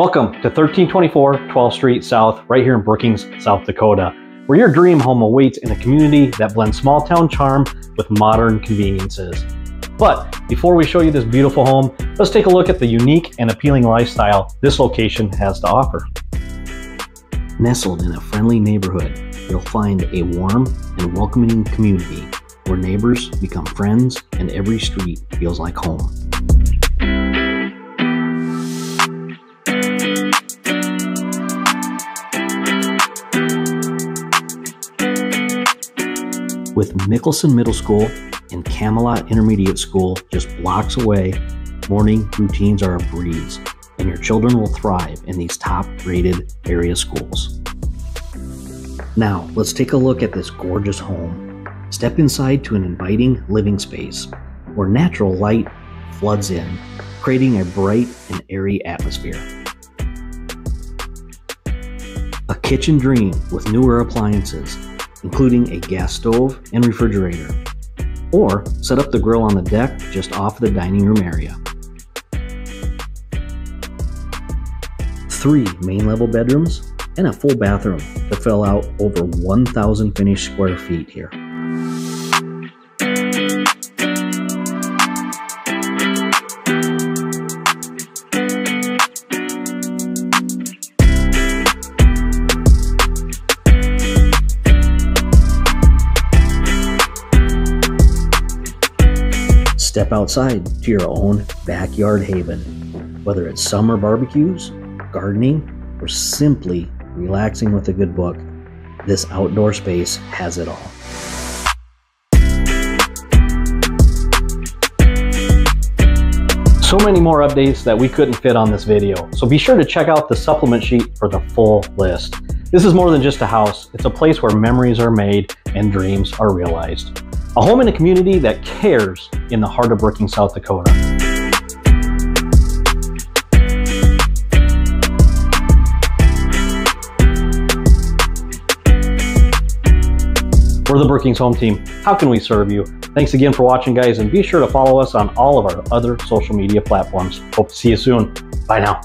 Welcome to 1324 12th Street South, right here in Brookings, South Dakota, where your dream home awaits in a community that blends small town charm with modern conveniences. But before we show you this beautiful home, let's take a look at the unique and appealing lifestyle this location has to offer. Nestled in a friendly neighborhood, you'll find a warm and welcoming community where neighbors become friends and every street feels like home. With Mickelson Middle School and Camelot Intermediate School just blocks away, morning routines are a breeze, and your children will thrive in these top rated area schools. Now, let's take a look at this gorgeous home. Step inside to an inviting living space where natural light floods in, creating a bright and airy atmosphere. A kitchen dream with newer appliances including a gas stove and refrigerator. Or set up the grill on the deck just off the dining room area. Three main level bedrooms and a full bathroom to fill out over 1,000 finished square feet here. Step outside to your own backyard haven, whether it's summer barbecues, gardening, or simply relaxing with a good book. This outdoor space has it all. So many more updates that we couldn't fit on this video, so be sure to check out the supplement sheet for the full list. This is more than just a house, it's a place where memories are made and dreams are realized. A home in a community that cares in the heart of Brookings, South Dakota. We're the Brookings Home Team. How can we serve you? Thanks again for watching, guys, and be sure to follow us on all of our other social media platforms. Hope to see you soon. Bye now.